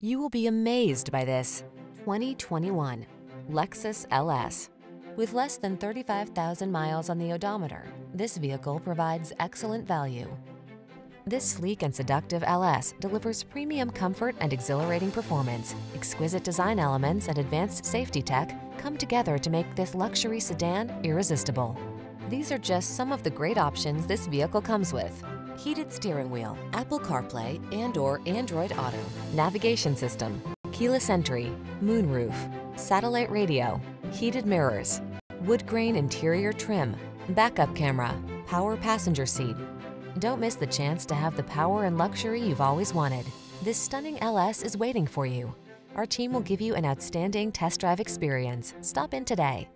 You will be amazed by this 2021 Lexus LS. With less than 35,000 miles on the odometer, this vehicle provides excellent value. This sleek and seductive LS delivers premium comfort and exhilarating performance. Exquisite design elements and advanced safety tech come together to make this luxury sedan irresistible. These are just some of the great options this vehicle comes with heated steering wheel, Apple CarPlay and or Android Auto, navigation system, keyless entry, moonroof, satellite radio, heated mirrors, wood grain interior trim, backup camera, power passenger seat. Don't miss the chance to have the power and luxury you've always wanted. This stunning LS is waiting for you. Our team will give you an outstanding test drive experience. Stop in today.